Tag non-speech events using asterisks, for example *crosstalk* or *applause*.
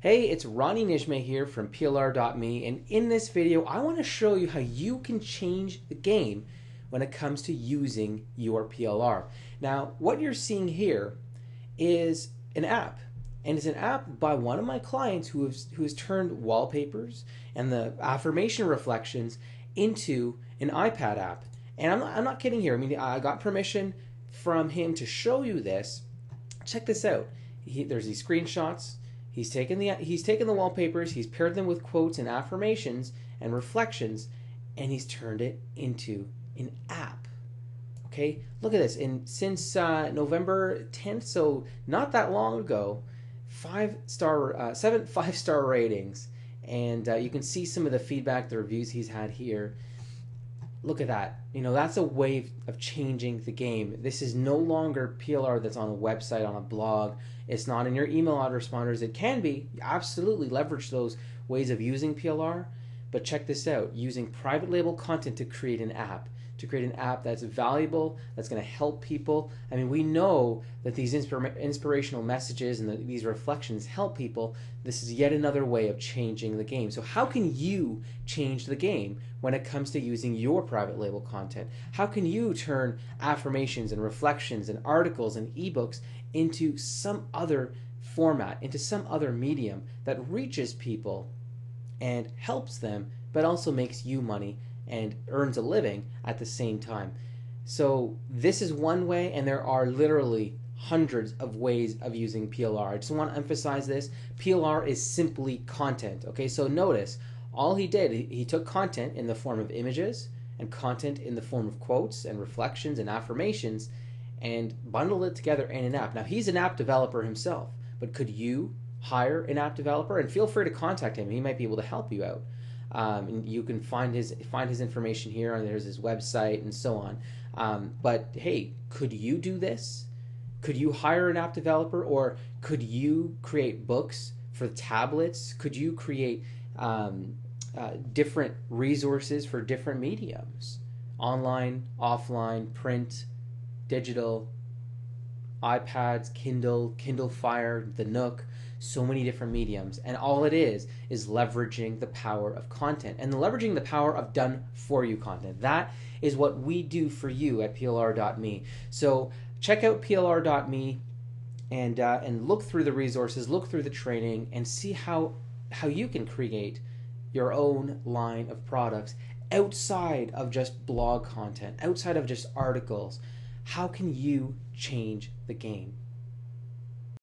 Hey, it's Ronnie Nijmeh here from PLR.me, and in this video, I want to show you how you can change the game when it comes to using your PLR. Now, what you're seeing here is an app, and it's an app by one of my clients who has, who has turned wallpapers and the affirmation reflections into an iPad app. And I'm not, I'm not kidding here. I mean, I got permission from him to show you this. Check this out. He, there's these screenshots He's taken the he's taken the wallpapers, he's paired them with quotes and affirmations and reflections, and he's turned it into an app. Okay, look at this. And since uh, November 10th, so not that long ago, five star, uh, seven *laughs* five star ratings, and uh, you can see some of the feedback, the reviews he's had here. Look at that. You know, that's a way of changing the game. This is no longer PLR that's on a website, on a blog it's not in your email autoresponders. It can be. Absolutely leverage those ways of using PLR. But check this out using private label content to create an app, to create an app that's valuable, that's going to help people. I mean, we know that these inspira- inspirational messages and the, these reflections help people. This is yet another way of changing the game. So, how can you change the game when it comes to using your private label content? How can you turn affirmations and reflections and articles and ebooks into some other format, into some other medium that reaches people and helps them, but also makes you money and earns a living at the same time. So, this is one way, and there are literally hundreds of ways of using PLR. I just want to emphasize this PLR is simply content. Okay, so notice all he did, he took content in the form of images and content in the form of quotes and reflections and affirmations and bundled it together in an app. Now, he's an app developer himself, but could you hire an app developer? And feel free to contact him. He might be able to help you out. Um, and you can find his find his information here, and there's his website and so on. Um, but hey, could you do this? Could you hire an app developer, or could you create books for tablets? Could you create um, uh, different resources for different mediums, online, offline, print, digital, iPads, Kindle, Kindle Fire, the Nook, so many different mediums. And all it is is leveraging the power of content and leveraging the power of done for you content. That is what we do for you at plr.me. So check out plr.me and uh, and look through the resources, look through the training, and see how how you can create your own line of products outside of just blog content, outside of just articles how can you change the game?